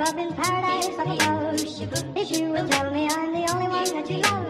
up in paradise on the. If you will tell me I'm the only one that you love.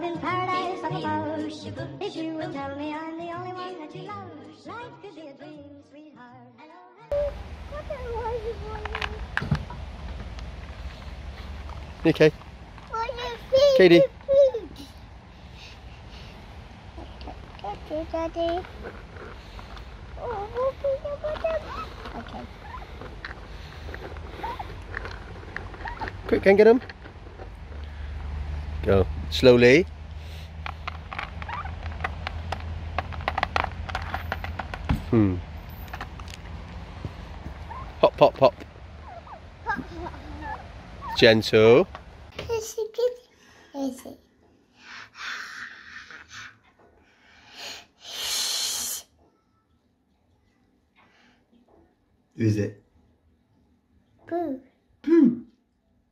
could take you up in paradise up above. If you would tell me I'm the only one that you love, life could be a dream, sweetheart. Hello, hello. Okay. Katie. Okay, Daddy. Oh, okay. Quick, can get him. Go. Slowly. Hmm. Hop, pop, hop. Gentle. Is it good? Is it? Who is it? Poo. Pooh.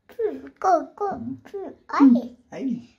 Poo. Go, go. Poo. Ice. Hey.